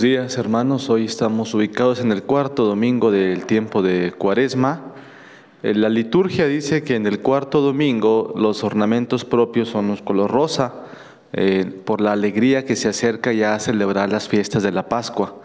Días, hermanos. Hoy estamos ubicados en el cuarto domingo del tiempo de Cuaresma. Eh, La liturgia dice que en el cuarto domingo los ornamentos propios son los color rosa, eh, por la alegría que se acerca ya a celebrar las fiestas de la Pascua.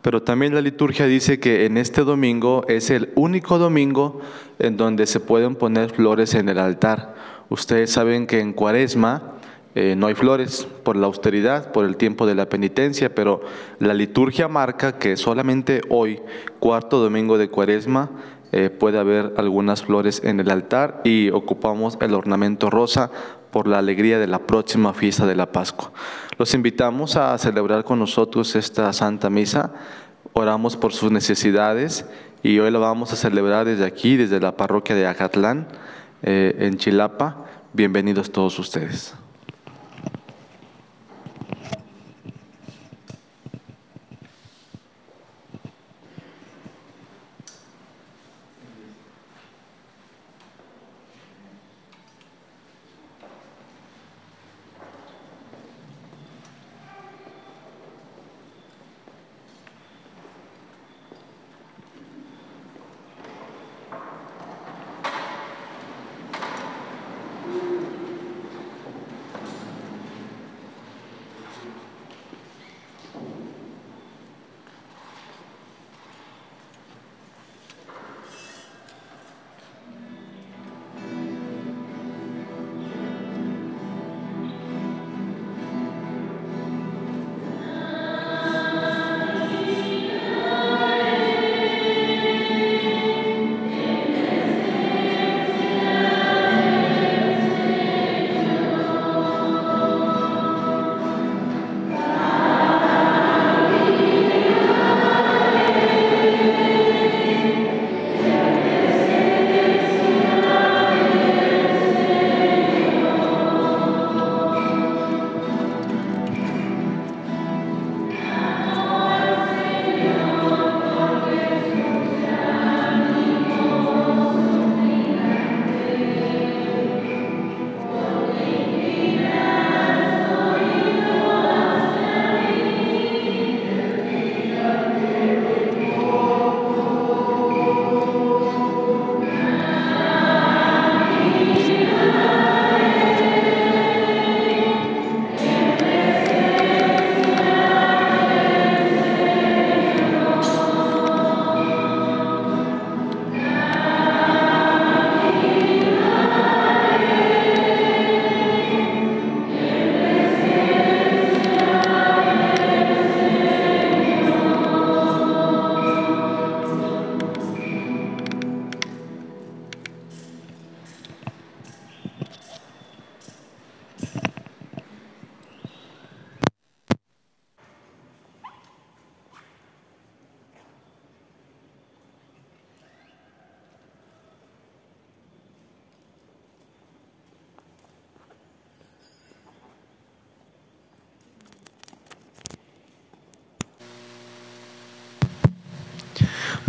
Pero también la liturgia dice que en este domingo es el único domingo en donde se pueden poner flores en el altar. Ustedes saben que en Cuaresma eh, no hay flores por la austeridad, por el tiempo de la penitencia, pero la liturgia marca que solamente hoy, cuarto domingo de Cuaresma, eh, puede haber algunas flores en el altar y ocupamos el ornamento rosa por la alegría de la próxima fiesta de la Pascua. Los invitamos a celebrar con nosotros esta Santa Misa, oramos por sus necesidades y hoy la vamos a celebrar desde aquí, desde la parroquia de Acatlán, eh, en Chilapa. Bienvenidos todos ustedes.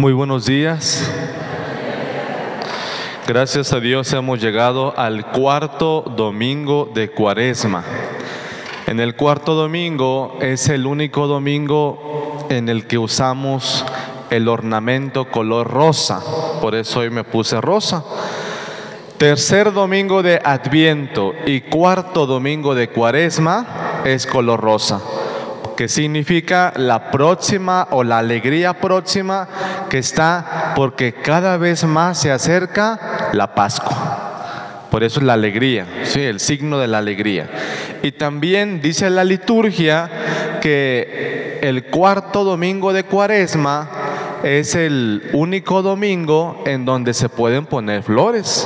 Muy buenos días. Gracias a Dios hemos llegado al cuarto domingo de Cuaresma. En el cuarto domingo es el único domingo en el que usamos el ornamento color rosa. Por eso hoy me puse rosa. Tercer domingo de Adviento y cuarto domingo de Cuaresma es color rosa que significa la próxima o la alegría próxima que está porque cada vez más se acerca la Pascua. Por eso es la alegría, ¿sí? el signo de la alegría. Y también dice la liturgia que el cuarto domingo de Cuaresma es el único domingo en donde se pueden poner flores.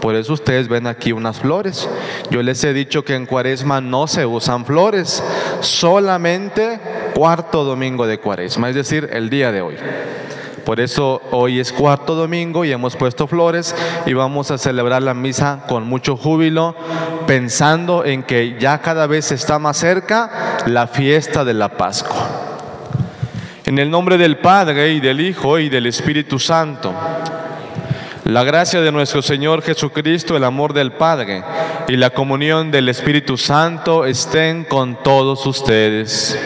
Por eso ustedes ven aquí unas flores. Yo les he dicho que en cuaresma no se usan flores, solamente cuarto domingo de cuaresma, es decir, el día de hoy. Por eso hoy es cuarto domingo y hemos puesto flores y vamos a celebrar la misa con mucho júbilo, pensando en que ya cada vez está más cerca la fiesta de la Pascua. En el nombre del Padre y del Hijo y del Espíritu Santo. La gracia de nuestro Señor Jesucristo, el amor del Padre y la comunión del Espíritu Santo estén con todos ustedes.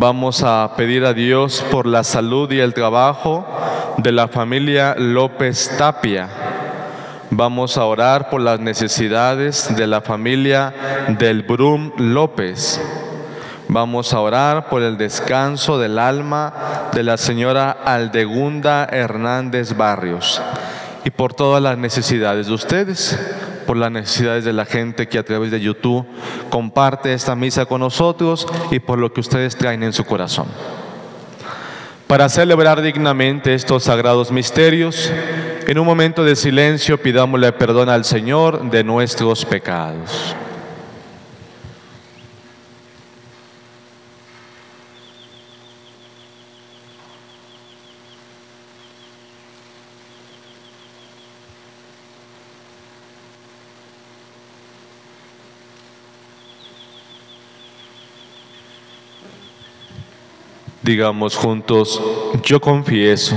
Vamos a pedir a Dios por la salud y el trabajo de la familia López Tapia. Vamos a orar por las necesidades de la familia del Brum López. Vamos a orar por el descanso del alma de la señora Aldegunda Hernández Barrios y por todas las necesidades de ustedes, por las necesidades de la gente que a través de YouTube comparte esta misa con nosotros y por lo que ustedes traen en su corazón. Para celebrar dignamente estos sagrados misterios, en un momento de silencio pidámosle perdón al Señor de nuestros pecados. Digamos juntos, yo confieso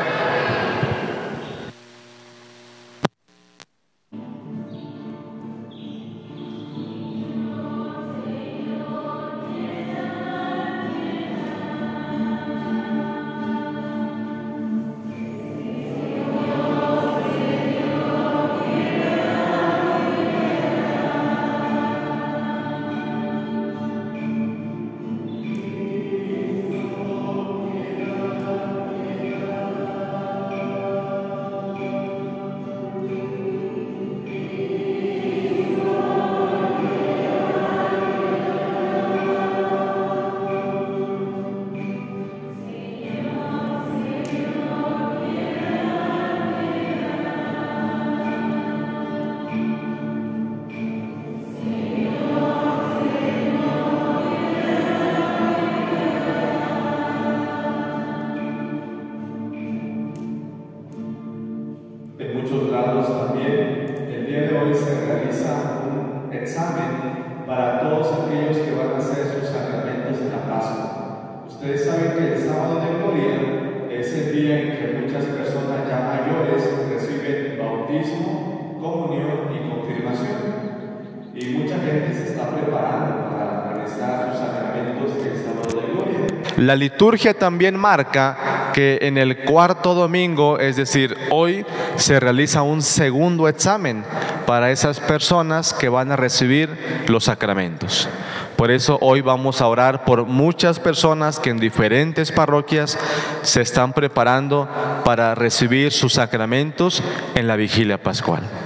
La liturgia también marca que en el cuarto domingo, es decir, hoy, se realiza un segundo examen para esas personas que van a recibir los sacramentos. Por eso hoy vamos a orar por muchas personas que en diferentes parroquias se están preparando para recibir sus sacramentos en la vigilia pascual.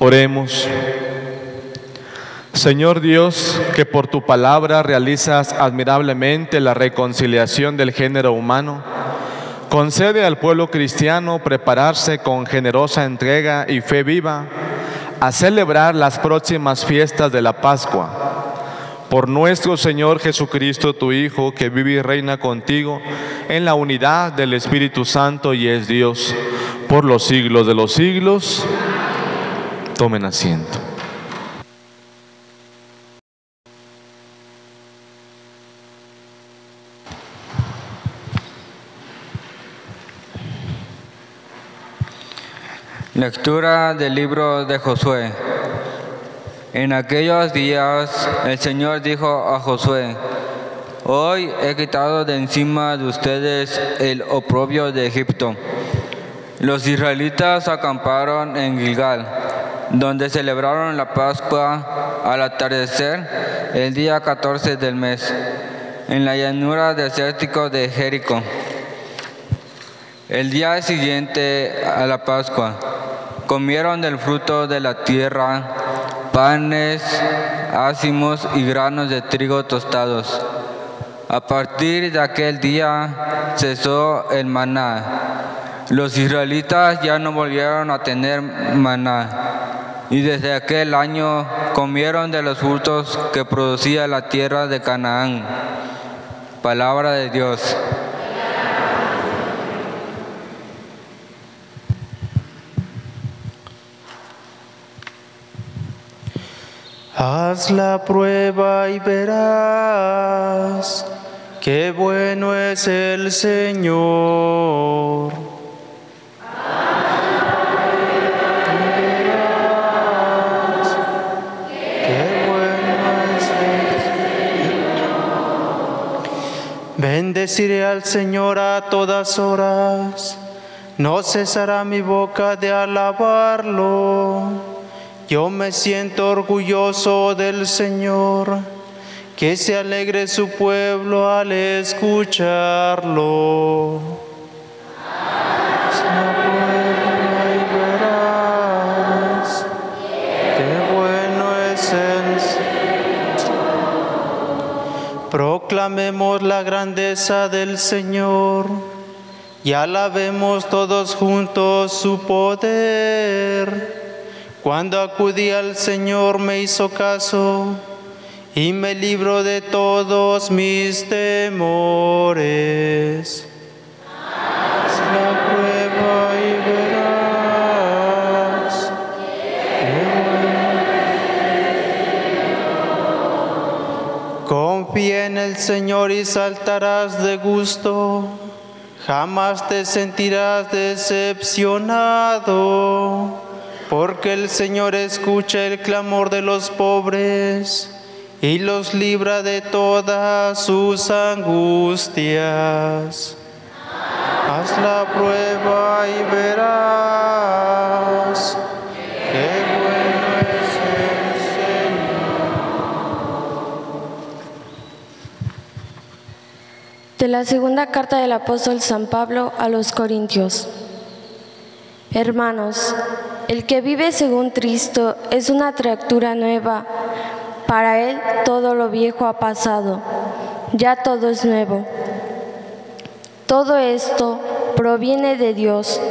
Oremos. Señor Dios, que por tu palabra realizas admirablemente la reconciliación del género humano, concede al pueblo cristiano prepararse con generosa entrega y fe viva a celebrar las próximas fiestas de la Pascua. Por nuestro Señor Jesucristo, tu Hijo, que vive y reina contigo en la unidad del Espíritu Santo y es Dios por los siglos de los siglos. Tomen asiento. Lectura del libro de Josué. En aquellos días el Señor dijo a Josué, Hoy he quitado de encima de ustedes el oprobio de Egipto. Los israelitas acamparon en Gilgal, donde celebraron la Pascua al atardecer el día 14 del mes, en la llanura desértico de Jericó. El día siguiente a la Pascua, comieron del fruto de la tierra, panes, ácimos y granos de trigo tostados. A partir de aquel día cesó el maná. Los israelitas ya no volvieron a tener maná. Y desde aquel año comieron de los frutos que producía la tierra de Canaán. Palabra de Dios. Haz la prueba y verás qué bueno es el Señor. Bendeciré al Señor a todas horas, no cesará mi boca de alabarlo. Yo me siento orgulloso del Señor, que se alegre su pueblo al escucharlo. Proclamemos la grandeza del Señor y alabemos todos juntos su poder. Cuando acudí al Señor me hizo caso y me libró de todos mis temores. Confía en el Señor y saltarás de gusto. Jamás te sentirás decepcionado porque el Señor escucha el clamor de los pobres y los libra de todas sus angustias. Haz la prueba y verás De la segunda carta del apóstol San Pablo a los Corintios. Hermanos, el que vive según Cristo es una criatura nueva. Para él todo lo viejo ha pasado, ya todo es nuevo. Todo esto proviene de Dios,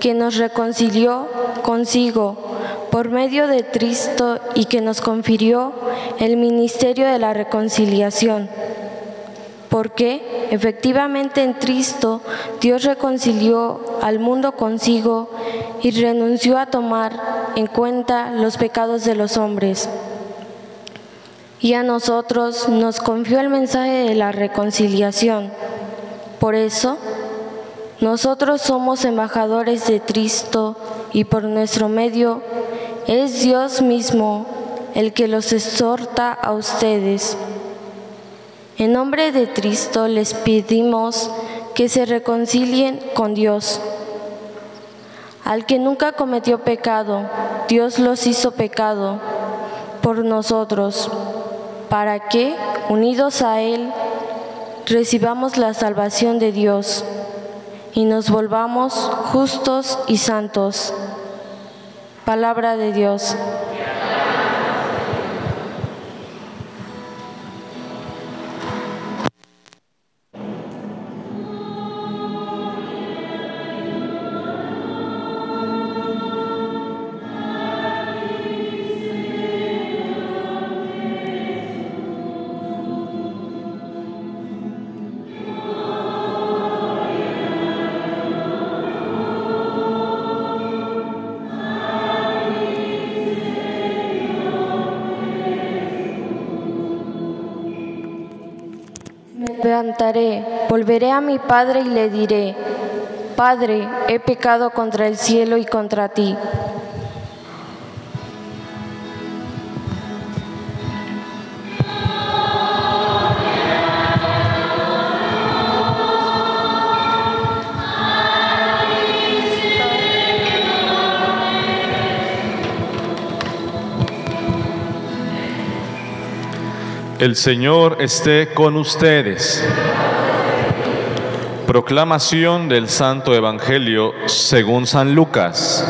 que nos reconcilió consigo por medio de Cristo y que nos confirió el ministerio de la reconciliación. Porque efectivamente en Cristo Dios reconcilió al mundo consigo y renunció a tomar en cuenta los pecados de los hombres. Y a nosotros nos confió el mensaje de la reconciliación. Por eso, nosotros somos embajadores de Cristo y por nuestro medio es Dios mismo el que los exhorta a ustedes. En nombre de Cristo les pedimos que se reconcilien con Dios. Al que nunca cometió pecado, Dios los hizo pecado por nosotros, para que, unidos a Él, recibamos la salvación de Dios y nos volvamos justos y santos. Palabra de Dios. Volveré a mi padre y le diré, Padre, he pecado contra el cielo y contra ti. El Señor esté con ustedes. Proclamación del Santo Evangelio según San Lucas.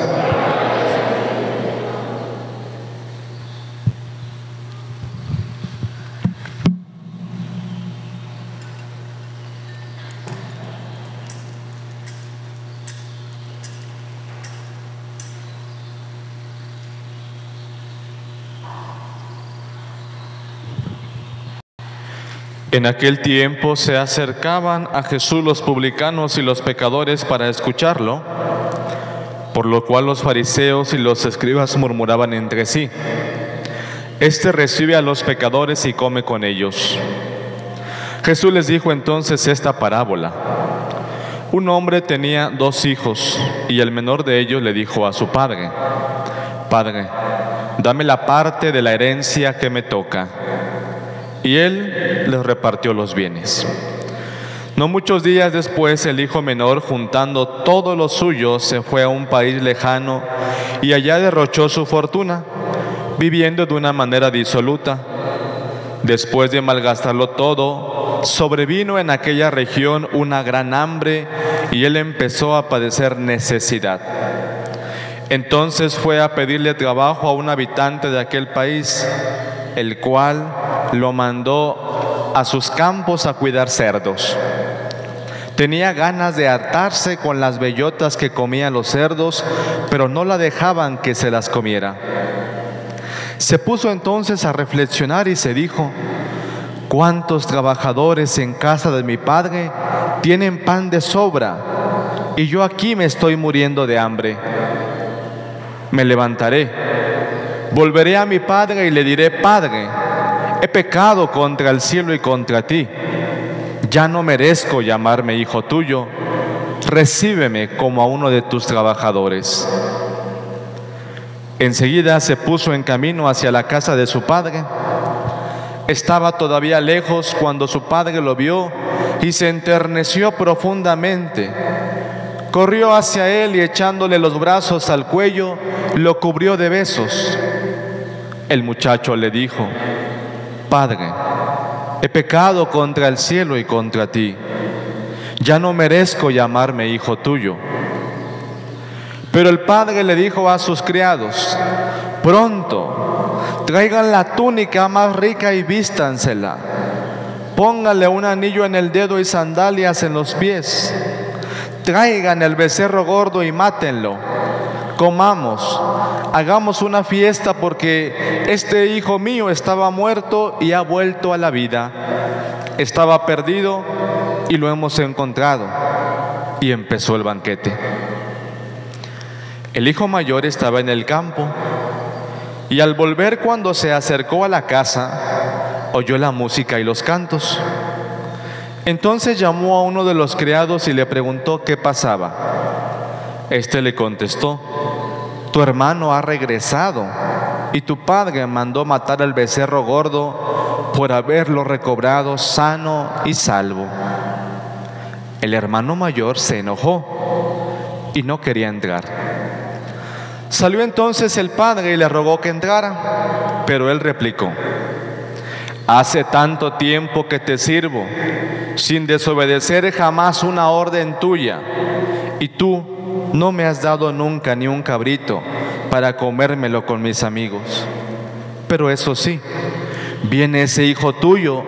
En aquel tiempo se acercaban a Jesús los publicanos y los pecadores para escucharlo, por lo cual los fariseos y los escribas murmuraban entre sí, Este recibe a los pecadores y come con ellos. Jesús les dijo entonces esta parábola. Un hombre tenía dos hijos y el menor de ellos le dijo a su padre, Padre, dame la parte de la herencia que me toca. Y él les repartió los bienes. No muchos días después el hijo menor, juntando todo lo suyo, se fue a un país lejano y allá derrochó su fortuna, viviendo de una manera disoluta. Después de malgastarlo todo, sobrevino en aquella región una gran hambre y él empezó a padecer necesidad. Entonces fue a pedirle trabajo a un habitante de aquel país, el cual lo mandó a sus campos a cuidar cerdos. Tenía ganas de hartarse con las bellotas que comían los cerdos, pero no la dejaban que se las comiera. Se puso entonces a reflexionar y se dijo, ¿cuántos trabajadores en casa de mi padre tienen pan de sobra y yo aquí me estoy muriendo de hambre? Me levantaré, volveré a mi padre y le diré, Padre, he pecado contra el cielo y contra ti. Ya no merezco llamarme hijo tuyo. Recíbeme como a uno de tus trabajadores. Enseguida se puso en camino hacia la casa de su padre. Estaba todavía lejos cuando su padre lo vio y se enterneció profundamente Corrió hacia él y echándole los brazos al cuello, lo cubrió de besos. El muchacho le dijo, Padre, he pecado contra el cielo y contra ti. Ya no merezco llamarme hijo tuyo. Pero el padre le dijo a sus criados, pronto, traigan la túnica más rica y vístansela. Pónganle un anillo en el dedo y sandalias en los pies traigan el becerro gordo y mátenlo. Comamos, hagamos una fiesta porque este hijo mío estaba muerto y ha vuelto a la vida. Estaba perdido y lo hemos encontrado. Y empezó el banquete. El hijo mayor estaba en el campo y al volver cuando se acercó a la casa, oyó la música y los cantos. Entonces llamó a uno de los criados y le preguntó qué pasaba. Este le contestó, tu hermano ha regresado y tu padre mandó matar al becerro gordo por haberlo recobrado sano y salvo. El hermano mayor se enojó y no quería entrar. Salió entonces el padre y le rogó que entrara, pero él replicó, hace tanto tiempo que te sirvo sin desobedecer jamás una orden tuya. Y tú no me has dado nunca ni un cabrito para comérmelo con mis amigos. Pero eso sí, viene ese hijo tuyo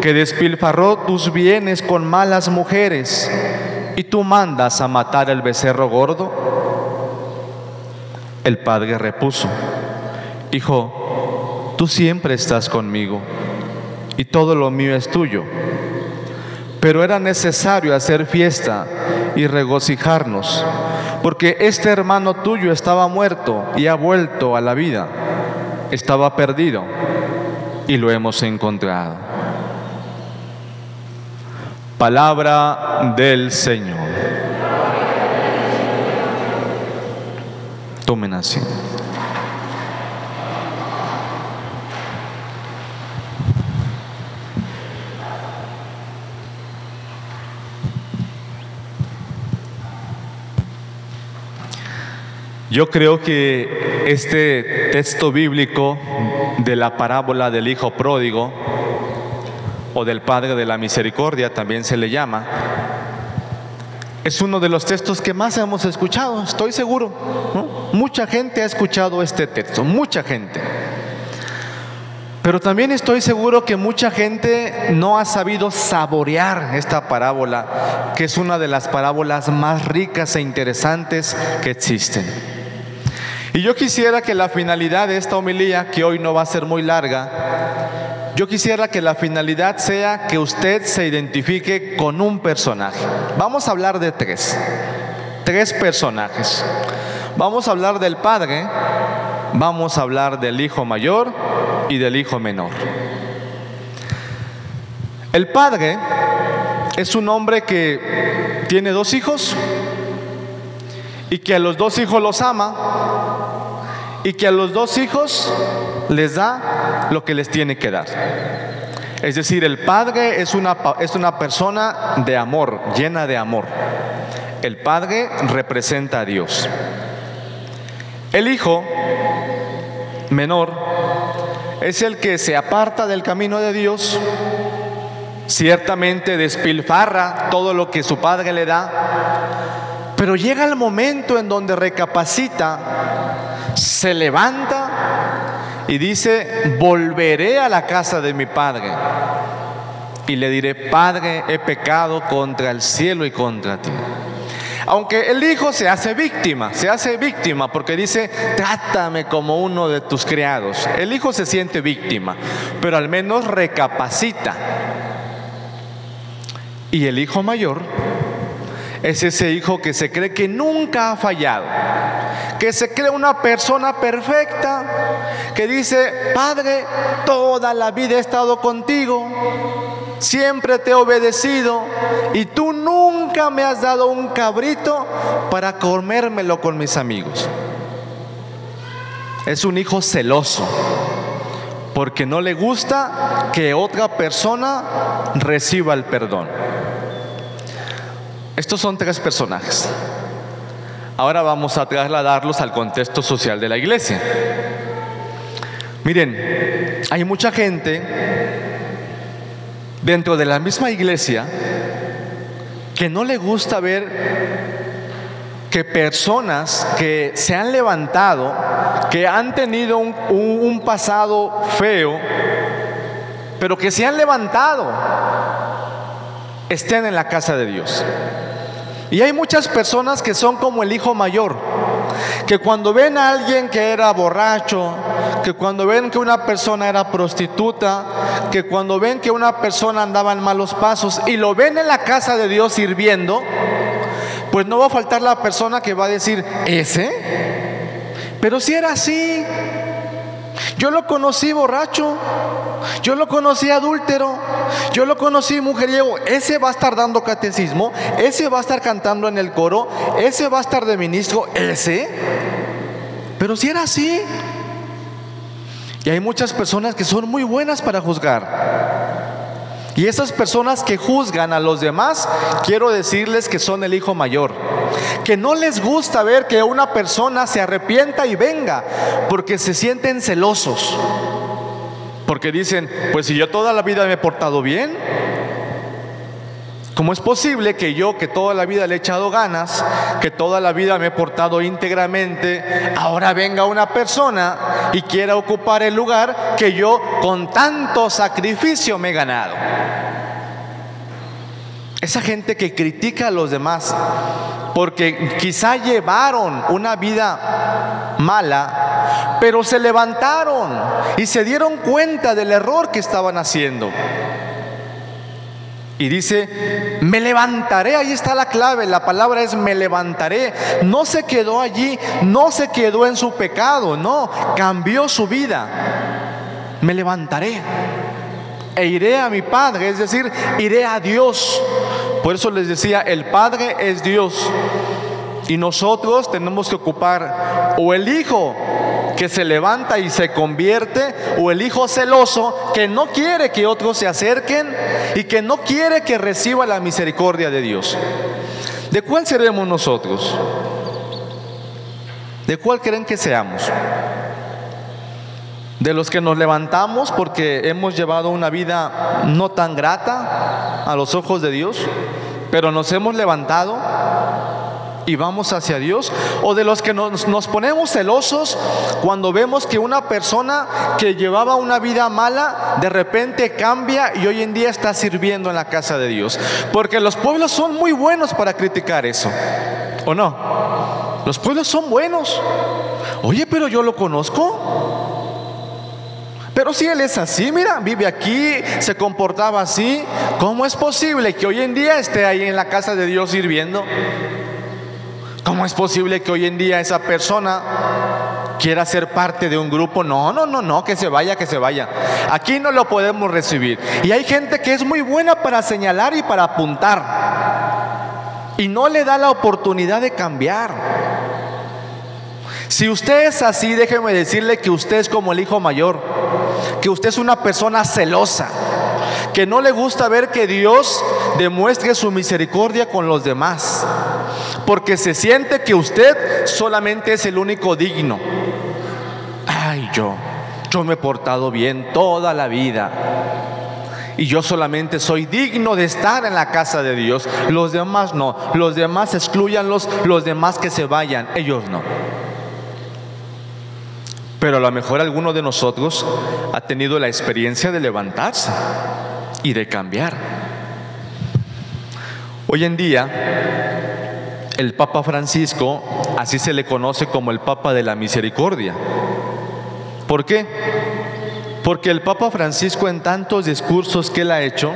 que despilfarró tus bienes con malas mujeres y tú mandas a matar el becerro gordo. El padre repuso, Hijo, tú siempre estás conmigo y todo lo mío es tuyo pero era necesario hacer fiesta y regocijarnos, porque este hermano tuyo estaba muerto y ha vuelto a la vida, estaba perdido y lo hemos encontrado. Palabra del Señor. Tomen asiento. Yo creo que este texto bíblico de la parábola del Hijo Pródigo o del Padre de la Misericordia también se le llama, es uno de los textos que más hemos escuchado, estoy seguro. Mucha gente ha escuchado este texto, mucha gente. Pero también estoy seguro que mucha gente no ha sabido saborear esta parábola, que es una de las parábolas más ricas e interesantes que existen. Y yo quisiera que la finalidad de esta homilía, que hoy no va a ser muy larga, yo quisiera que la finalidad sea que usted se identifique con un personaje. Vamos a hablar de tres, tres personajes. Vamos a hablar del Padre, vamos a hablar del Hijo Mayor y del Hijo Menor. El Padre es un hombre que tiene dos hijos y que a los dos hijos los ama y que a los dos hijos les da lo que les tiene que dar. Es decir, el Padre es una, es una persona de amor, llena de amor. El Padre representa a Dios. El Hijo menor es el que se aparta del camino de Dios, ciertamente despilfarra todo lo que su Padre le da, pero llega el momento en donde recapacita, se levanta y dice, volveré a la casa de mi Padre. Y le diré, Padre, he pecado contra el cielo y contra ti. Aunque el hijo se hace víctima, se hace víctima porque dice, trátame como uno de tus criados. El hijo se siente víctima, pero al menos recapacita. Y el hijo mayor es ese hijo que se cree que nunca ha fallado, que se cree una persona perfecta, que dice, Padre, toda la vida he estado contigo, siempre te he obedecido y tú nunca me has dado un cabrito para comérmelo con mis amigos. Es un hijo celoso porque no le gusta que otra persona reciba el perdón. Estos son tres personajes. Ahora vamos a trasladarlos al contexto social de la iglesia. Miren, hay mucha gente dentro de la misma iglesia que no le gusta ver que personas que se han levantado, que han tenido un, pasado feo, pero que se han levantado, estén en la casa de Dios. Y hay muchas personas que son como el hijo mayor, que cuando ven a alguien que era borracho, que cuando ven que una persona era prostituta, que cuando ven que una persona andaba en malos pasos y lo ven en la casa de Dios sirviendo, pues no va a faltar la persona que va a decir, ¿ese? Pero si era así, yo lo conocí borracho, yo lo conocí adúltero, yo lo conocí mujeriego. Ese va a estar dando catecismo, ese va a estar cantando en el coro, ese va a estar de ministro, ese. Pero si era así. Y hay muchas personas que son muy buenas para juzgar. Y esas personas que juzgan a los demás, quiero decirles que son el hijo mayor. Que no les gusta ver que una persona se arrepienta y venga, porque se sienten celosos. Porque dicen, pues si yo toda la vida me he portado bien, ¿Cómo es posible que yo, que toda la vida le he echado ganas, que toda la vida me he portado íntegramente, ahora venga una persona y quiera ocupar el lugar que yo con tanto sacrificio me he ganado? Esa gente que critica a los demás porque quizá llevaron una vida mala, pero se levantaron y se dieron cuenta del error que estaban haciendo. Y dice, me levantaré, ahí está la clave, la palabra es me levantaré. No se quedó allí, no se quedó en su pecado, no, cambió su vida. Me levantaré e iré a mi Padre, es decir, iré a Dios. Por eso les decía, el Padre es Dios. Y nosotros tenemos que ocupar o el Hijo que se levanta y se convierte, o el hijo celoso que no quiere que otros se acerquen y que no quiere que reciba la misericordia de Dios. ¿De cuál seremos nosotros? ¿De cuál creen que seamos? De los que nos levantamos porque hemos llevado una vida no tan grata a los ojos de Dios, pero nos hemos levantado y vamos hacia Dios? ¿O de los que nos, ponemos celosos cuando vemos que una persona que llevaba una vida mala de repente cambia y hoy en día está sirviendo en la casa de Dios? Porque los pueblos son muy buenos para criticar eso, ¿o no? Los pueblos son buenos. Oye, pero yo lo conozco. Pero si él es así, mira, vive aquí, se comportaba así, ¿cómo es posible que hoy en día esté ahí en la casa de Dios sirviendo? ¿Cómo es posible que hoy en día esa persona quiera ser parte de un grupo? No, no, no, no, que se vaya, que se vaya. Aquí no lo podemos recibir. Y hay gente que es muy buena para señalar y para apuntar. Y no le da la oportunidad de cambiar. Si usted es así, déjeme decirle que usted es como el hijo mayor, que usted es una persona celosa, que no le gusta ver que Dios demuestre su misericordia con los demás, porque se siente que usted solamente es el único digno. Ay, yo, yo me he portado bien toda la vida. Y yo solamente soy digno de estar en la casa de Dios. Los demás no. Los demás excluyanlos. Los demás que se vayan. Ellos no. Pero a lo mejor alguno de nosotros ha tenido la experiencia de levantarse y de cambiar. Hoy en día, el Papa Francisco, así se le conoce como el Papa de la Misericordia. ¿Por qué? Porque el Papa Francisco en tantos discursos que él ha hecho,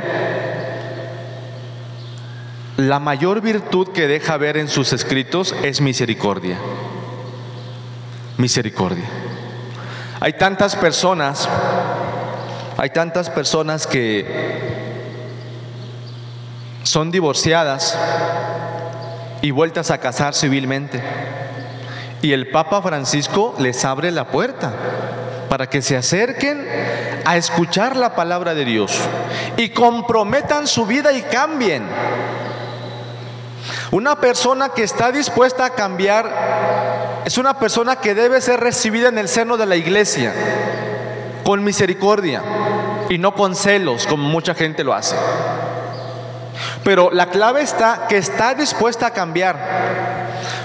la mayor virtud que deja ver en sus escritos es misericordia. Misericordia. Hay tantas personas, hay tantas personas que son divorciadas y vueltas a casar civilmente. Y el Papa Francisco les abre la puerta para que se acerquen a escuchar la palabra de Dios y comprometan su vida y cambien. Una persona que está dispuesta a cambiar es una persona que debe ser recibida en el seno de la iglesia con misericordia y no con celos como mucha gente lo hace. Pero la clave está que está dispuesta a cambiar.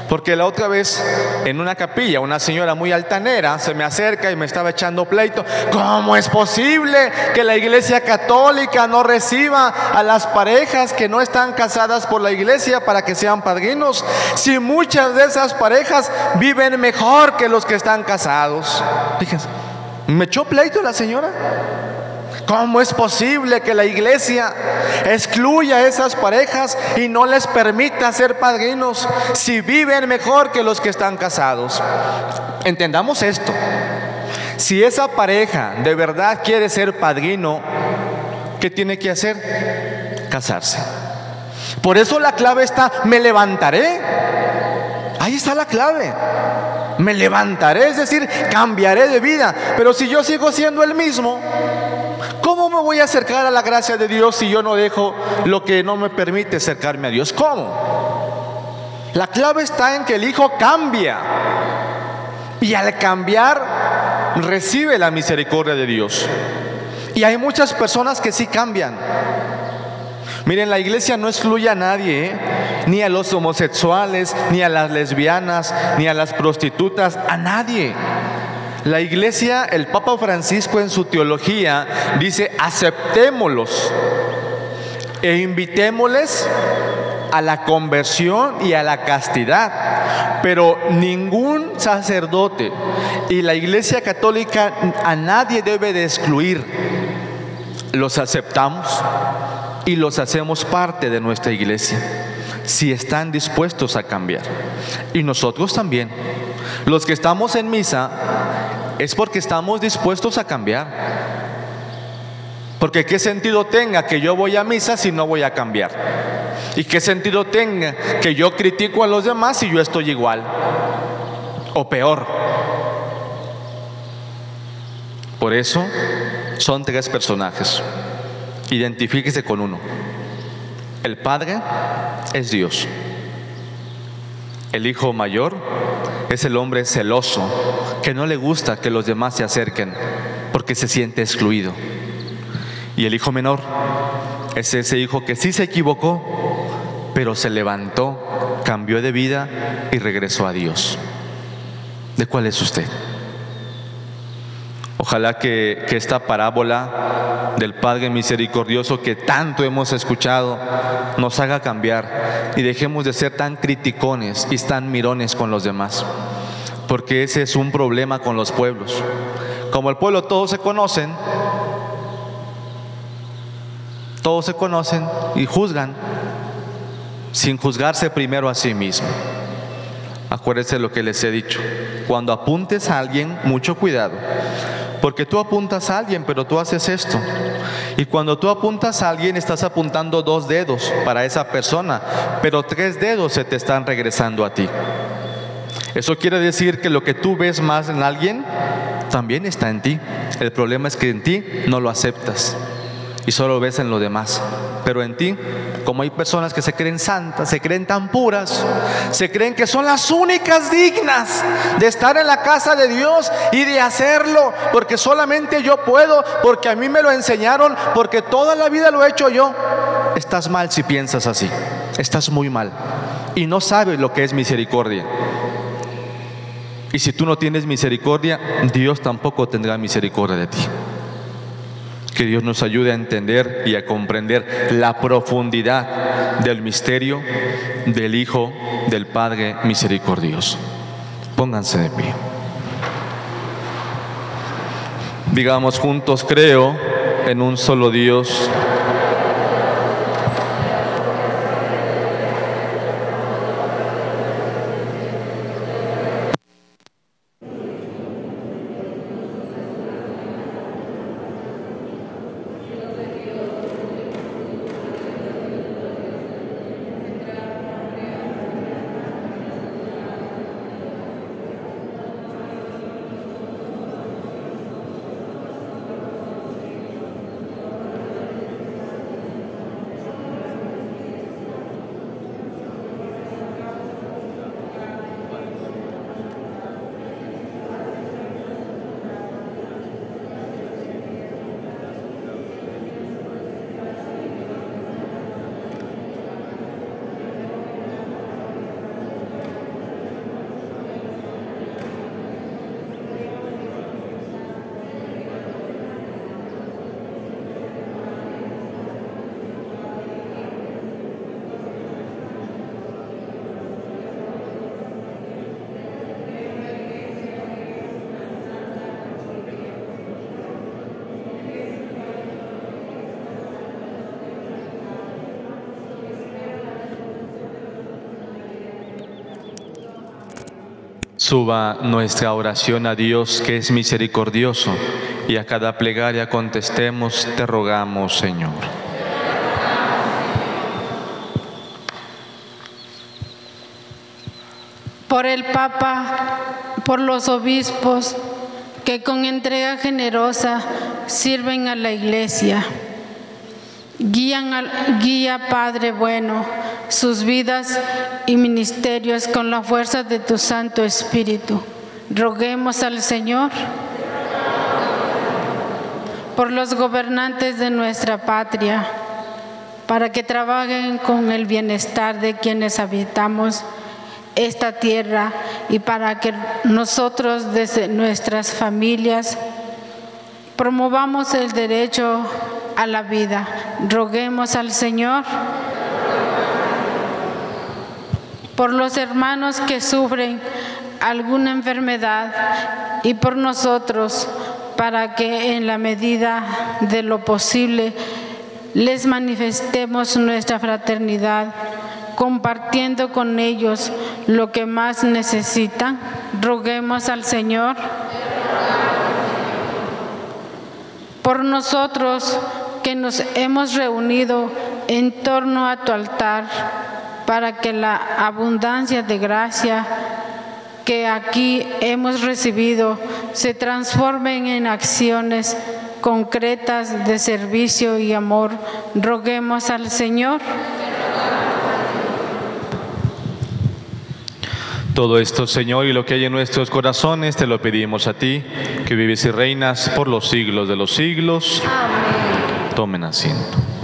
Porque la otra vez en una capilla una señora muy altanera se me acerca y me estaba echando pleito. ¿Cómo es posible que la iglesia católica no reciba a las parejas que no están casadas por la iglesia para que sean padrinos? Si muchas de esas parejas viven mejor que los que están casados. Fíjense, me echó pleito la señora. ¿Cómo es posible que la iglesia excluya a esas parejas y no les permita ser padrinos si viven mejor que los que están casados? Entendamos esto. Si esa pareja de verdad quiere ser padrino, ¿qué tiene que hacer? Casarse. Por eso la clave está, me levantaré. Ahí está la clave. Me levantaré, es decir, cambiaré de vida. Pero si yo sigo siendo el mismo, ¿Cómo me voy a acercar a la gracia de Dios si yo no dejo lo que no me permite acercarme a Dios? ¿Cómo? La clave está en que el Hijo cambia. Y al cambiar, recibe la misericordia de Dios. Y hay muchas personas que sí cambian. Miren, la iglesia no excluye a nadie, ¿eh? Ni a los homosexuales, ni a las lesbianas, ni a las prostitutas, a nadie. La iglesia, el Papa Francisco en su teología dice, aceptémoslos e invitémosles a la conversión y a la castidad. Pero ningún sacerdote y la iglesia católica a nadie debe de excluir. Los aceptamos y los hacemos parte de nuestra iglesia si están dispuestos a cambiar. Y nosotros también. Los que estamos en misa es porque estamos dispuestos a cambiar. Porque qué sentido tenga que yo voy a misa si no voy a cambiar. Y qué sentido tenga que yo critico a los demás si yo estoy igual. O peor. Por eso son tres personajes. Identifíquese con uno. El Padre es Dios. El Hijo mayor es el hombre celoso, que no le gusta que los demás se acerquen porque se siente excluido. Y el hijo menor es ese hijo que sí se equivocó, pero se levantó, cambió de vida y regresó a Dios. ¿De cuál es usted? Ojalá que, esta parábola del Padre misericordioso que tanto hemos escuchado nos haga cambiar y dejemos de ser tan criticones y tan mirones con los demás. porque ese es un problema con los pueblos. Como el pueblo todos se conocen, todos se conocen y juzgan sin juzgarse primero a sí mismo. Acuérdense lo que les he dicho. Cuando apuntes a alguien, mucho cuidado. Porque tú apuntas a alguien, pero tú haces esto. Y cuando tú apuntas a alguien, estás apuntando dos dedos para esa persona, pero tres dedos se te están regresando a ti. Eso quiere decir que lo que tú ves más en alguien, también está en ti. El problema es que en ti no lo aceptas y solo ves en lo demás. Pero en ti, como hay personas que se creen santas, se creen tan puras, se creen que son las únicas dignas de estar en la casa de Dios y de hacerlo, porque solamente yo puedo, porque a mí me lo enseñaron, porque toda la vida lo he hecho yo. Estás mal si piensas así, estás muy mal y no sabes lo que es misericordia. Y si tú no tienes misericordia, Dios tampoco tendrá misericordia de ti. Que Dios nos ayude a entender y a comprender la profundidad del misterio del Hijo del Padre misericordioso. Pónganse de pie. Digamos juntos, creo en un solo Dios. Suba nuestra oración a Dios que es misericordioso y a cada plegaria contestemos, te rogamos Señor. Por el Papa, por los obispos que con entrega generosa sirven a la Iglesia. Guían al, guía Padre bueno sus vidas y ministerios con la fuerza de tu Santo Espíritu. Roguemos al Señor por los gobernantes de nuestra patria, para que trabajen con el bienestar de quienes habitamos esta tierra y para que nosotros desde nuestras familias promovamos el derecho a la vida. Roguemos al Señor por los hermanos que sufren alguna enfermedad y por nosotros para que en la medida de lo posible les manifestemos nuestra fraternidad, compartiendo con ellos lo que más necesitan. Roguemos al Señor por nosotros que nos hemos reunido en torno a tu altar para que la abundancia de gracia que aquí hemos recibido se transformen en acciones concretas de servicio y amor. Roguemos al Señor. Todo esto, Señor, y lo que hay en nuestros corazones, te lo pedimos a ti, que vives y reinas por los siglos de los siglos. Amén. Tomen asiento.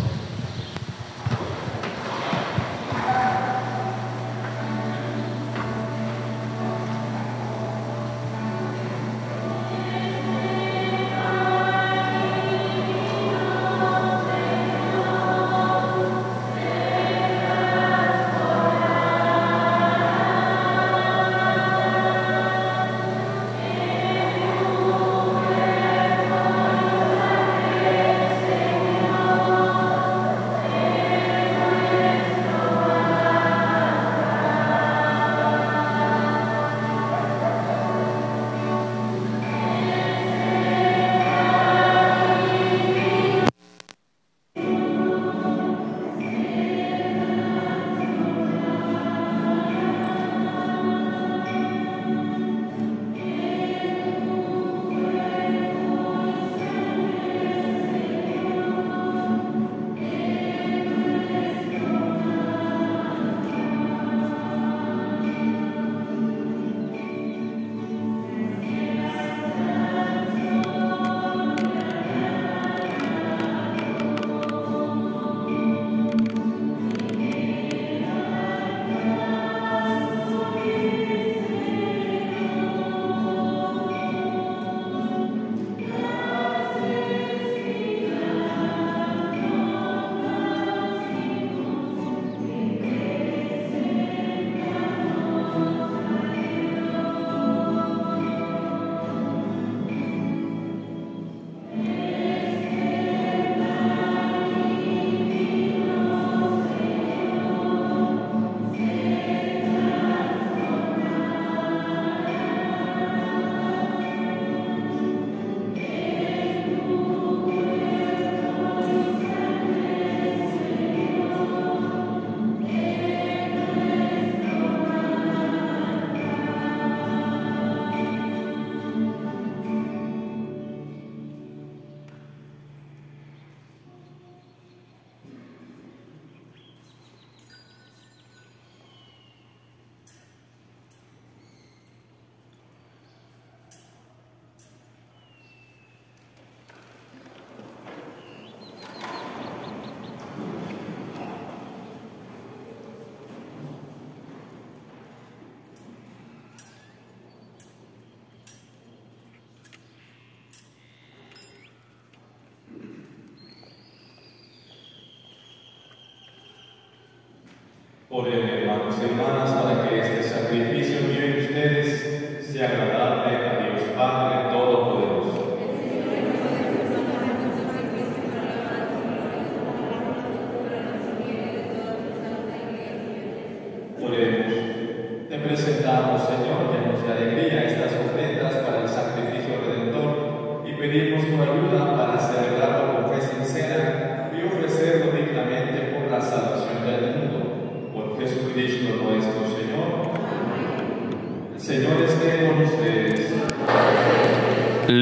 Oren, hermanos y hermanas, para que este sacrificio mío y ustedes sea agradable a Dios Padre Todopoderoso. Oremos. Te presentamos, Señor, llenos de alegría estas ofrendas para el sacrificio redentor y pedimos tu ayuda para celebrarlo con fe sincera y ofrecerlo dignamente por la salvación del mundo. Por Jesucristo nuestro Señor. El Señor esté con ustedes.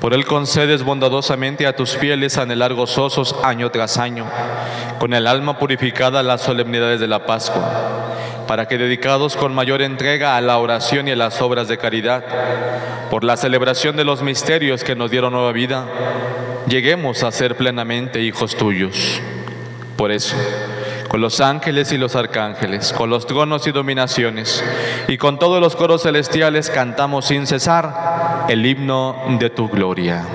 Por Él concedes bondadosamente a tus fieles anhelar gozosos año tras año, con el alma purificada las solemnidades de la Pascua, para que dedicados con mayor entrega a la oración y a las obras de caridad, por la celebración de los misterios que nos dieron nueva vida, lleguemos a ser plenamente hijos tuyos. Por eso, con los ángeles y los arcángeles, con los tronos y dominaciones, y con todos los coros celestiales cantamos sin cesar el himno de tu gloria.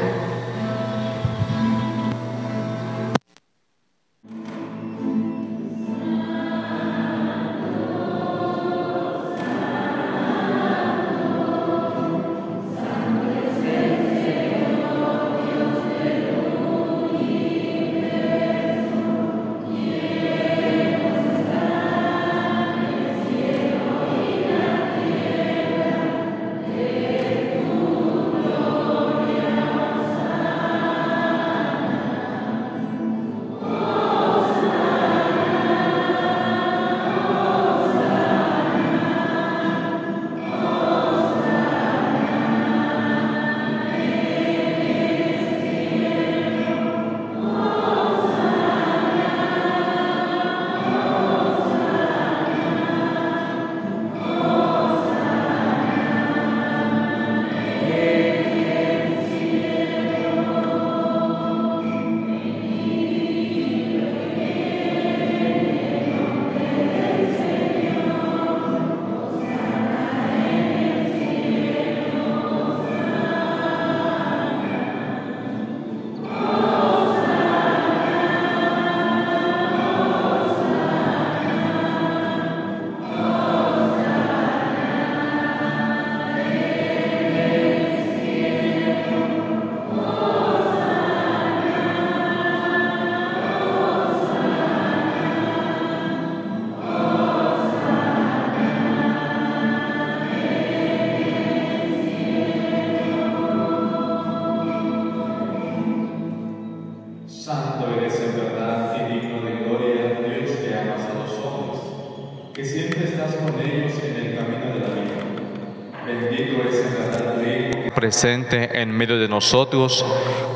En medio de nosotros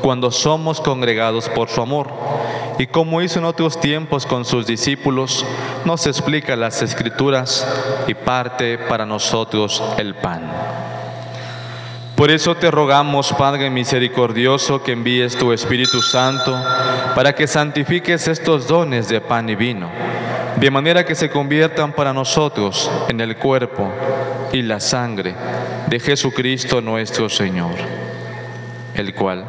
cuando somos congregados por su amor. Y como hizo en otros tiempos con sus discípulos, nos explica las escrituras y parte para nosotros el pan. Por eso te rogamos, Padre misericordioso, que envíes tu Espíritu Santo para que santifiques estos dones de pan y vino, de manera que se conviertan para nosotros en el cuerpo y la sangre de Jesucristo nuestro Señor, el cual,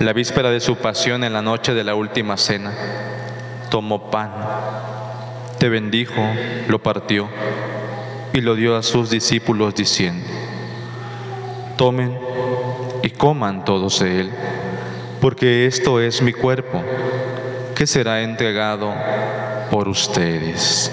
la víspera de su pasión en la noche de la última cena, tomó pan, te bendijo, lo partió y lo dio a sus discípulos diciendo, tomen y coman todos de él, porque esto es mi cuerpo, que será entregado por ustedes.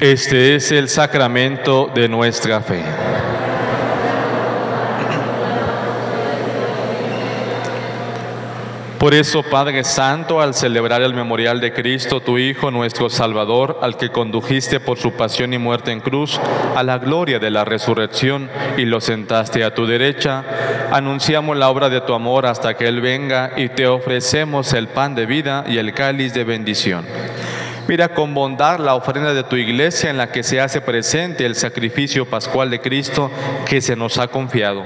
Este es el sacramento de nuestra fe. Por eso, Padre Santo, al celebrar el memorial de Cristo, tu Hijo, nuestro Salvador, al que condujiste por su pasión y muerte en cruz a la gloria de la resurrección y lo sentaste a tu derecha, anunciamos la obra de tu amor hasta que Él venga y te ofrecemos el pan de vida y el cáliz de bendición. Mira con bondad la ofrenda de tu iglesia en la que se hace presente el sacrificio pascual de Cristo que se nos ha confiado.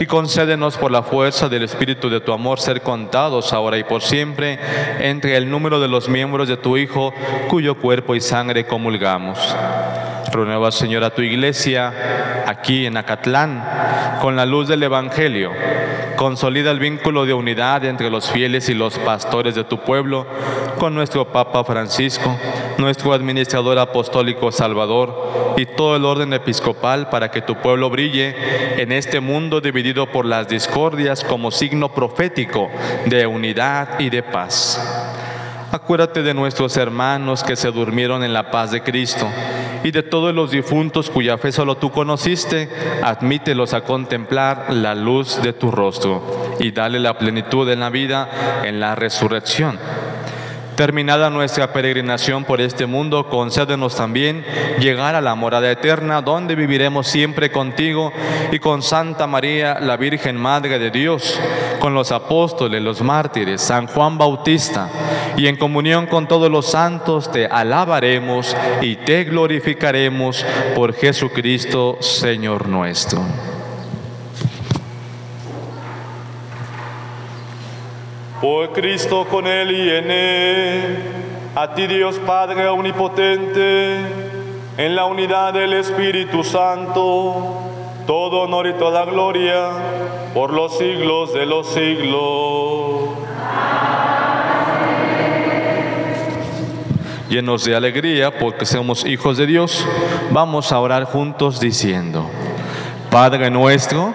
Y concédenos por la fuerza del Espíritu de tu amor ser contados ahora y por siempre entre el número de los miembros de tu Hijo cuyo cuerpo y sangre comulgamos. Renueva, Señor, a tu iglesia aquí en Acatlán con la luz del Evangelio. Consolida el vínculo de unidad entre los fieles y los pastores de tu pueblo con nuestro Papa Francisco, nuestro administrador apostólico Salvador y todo el orden episcopal para que tu pueblo brille en este mundo dividido por las discordias como signo profético de unidad y de paz. Acuérdate de nuestros hermanos que se durmieron en la paz de Cristo y de todos los difuntos cuya fe solo tú conociste, admítelos a contemplar la luz de tu rostro y dale la plenitud en la vida en la resurrección Terminada nuestra peregrinación por este mundo, concédenos también llegar a la morada eterna, donde viviremos siempre contigo y con Santa María, la Virgen Madre de Dios, con los apóstoles, los mártires, San Juan Bautista, y en comunión con todos los santos te alabaremos y te glorificaremos por Jesucristo, Señor nuestro. Por Cristo con Él y en Él, a ti Dios Padre Omnipotente, en la unidad del Espíritu Santo, todo honor y toda gloria por los siglos de los siglos. Llenos de alegría porque somos hijos de Dios, vamos a orar juntos diciendo, Padre nuestro,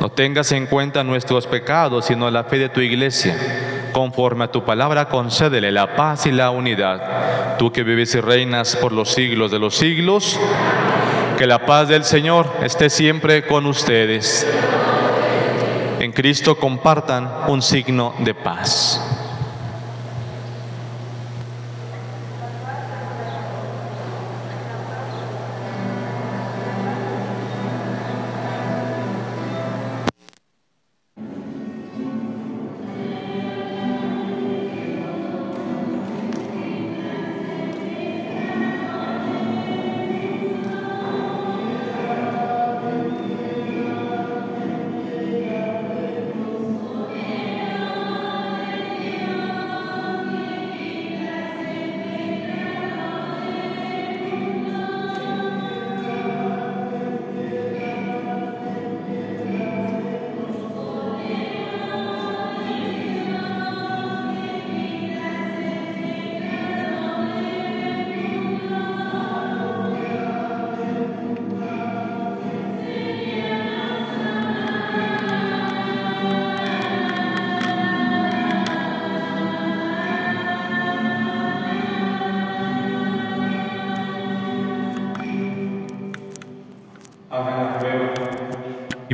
No tengas en cuenta nuestros pecados, sino la fe de tu iglesia. Conforme a tu palabra, concédele la paz y la unidad. Tú que vives y reinas por los siglos de los siglos, que la paz del Señor esté siempre con ustedes. En Cristo compartan un signo de paz.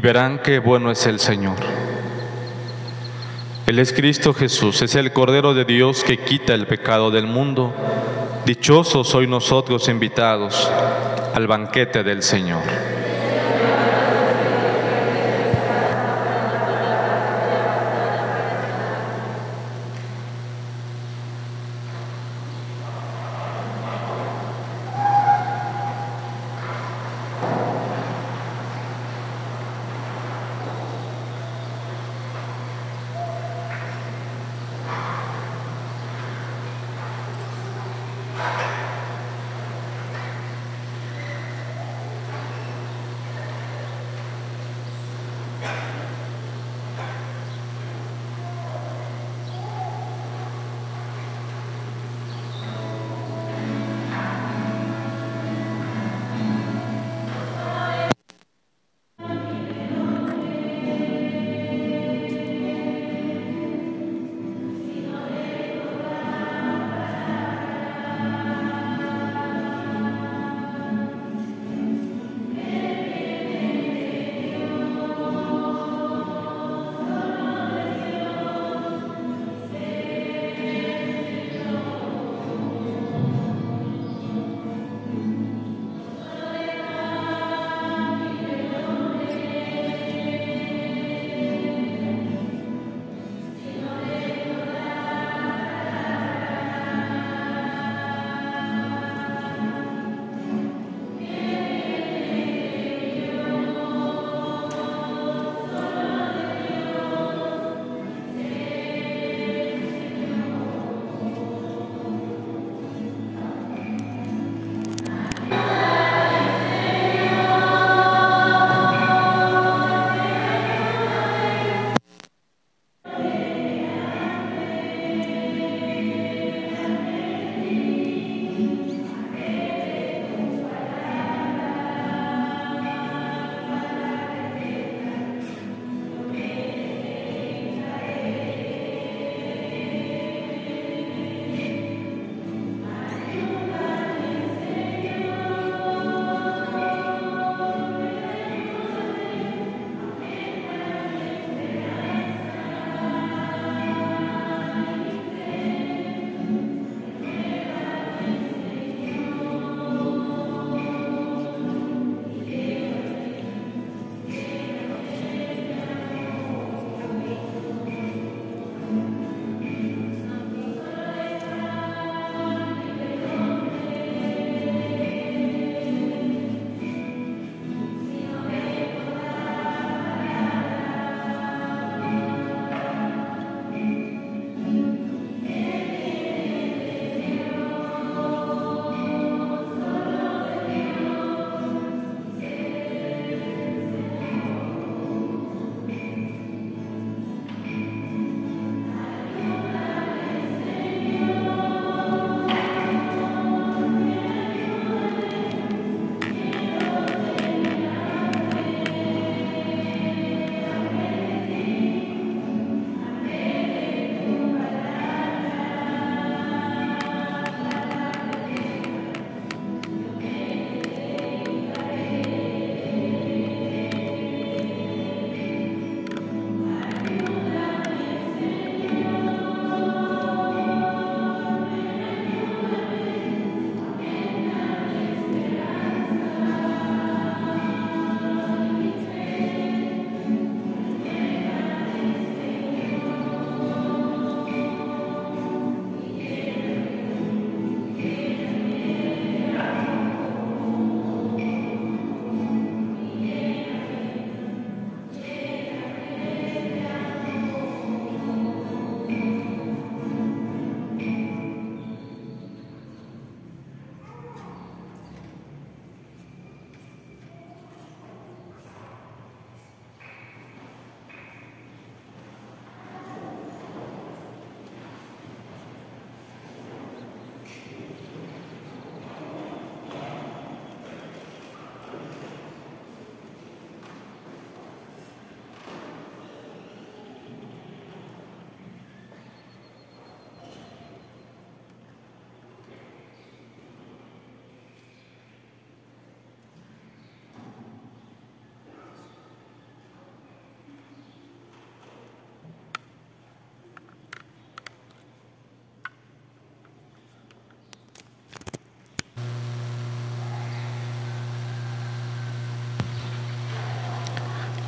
Verán qué bueno es el Señor. Él es Cristo Jesús, es el Cordero de Dios que quita el pecado del mundo. Dichosos soy nosotros invitados al banquete del Señor.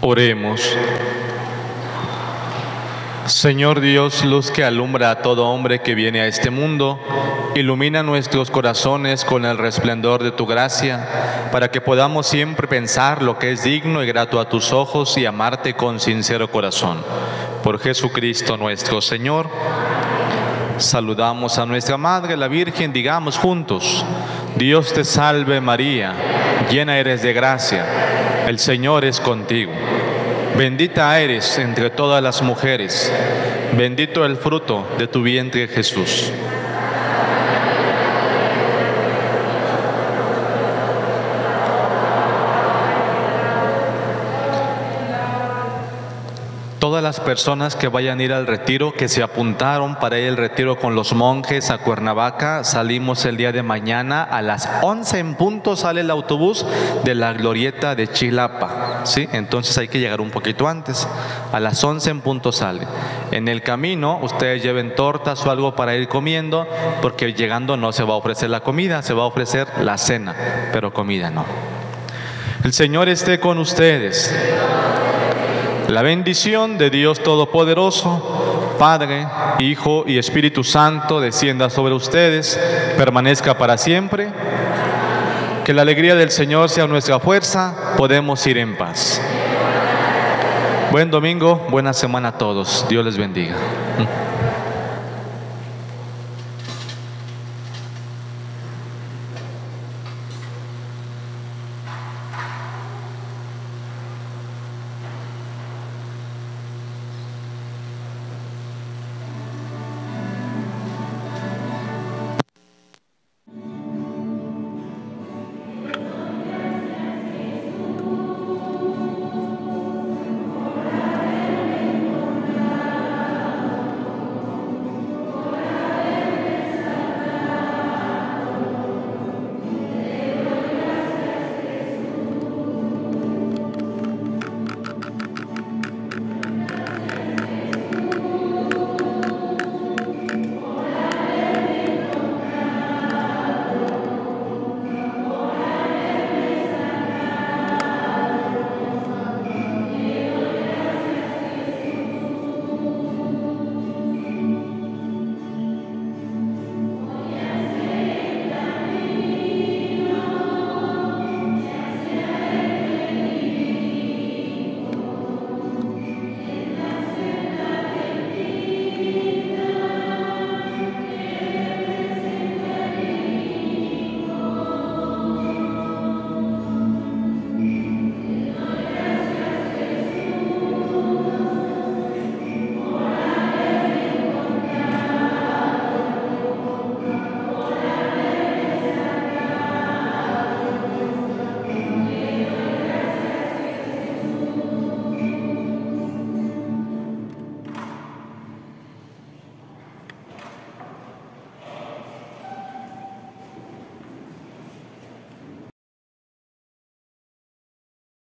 Oremos. Señor Dios, luz que alumbra a todo hombre que viene a este mundo, ilumina nuestros corazones con el resplandor de tu gracia, para que podamos siempre pensar lo que es digno y grato a tus ojos y amarte con sincero corazón. Por Jesucristo nuestro Señor. Saludamos a nuestra Madre, la Virgen, digamos juntos, Dios te salve María, llena eres de gracia, el Señor es contigo. Bendita eres entre todas las mujeres, bendito el fruto de tu vientre Jesús. Las personas que vayan a ir al retiro, que se apuntaron para ir al retiro con los monjes a Cuernavaca, salimos el día de mañana a las 11 en punto sale el autobús de la glorieta de Chilapa, ¿sí? Entonces hay que llegar un poquito antes. A las 11 en punto sale. En el camino ustedes lleven tortas o algo para ir comiendo, porque llegando no se va a ofrecer la comida, se va a ofrecer la cena, pero comida no. El Señor esté con ustedes. La bendición de Dios Todopoderoso, Padre, Hijo y Espíritu Santo descienda sobre ustedes, permanezca para siempre. Que la alegría del Señor sea nuestra fuerza, podemos ir en paz. Buen domingo, buena semana a todos. Dios les bendiga.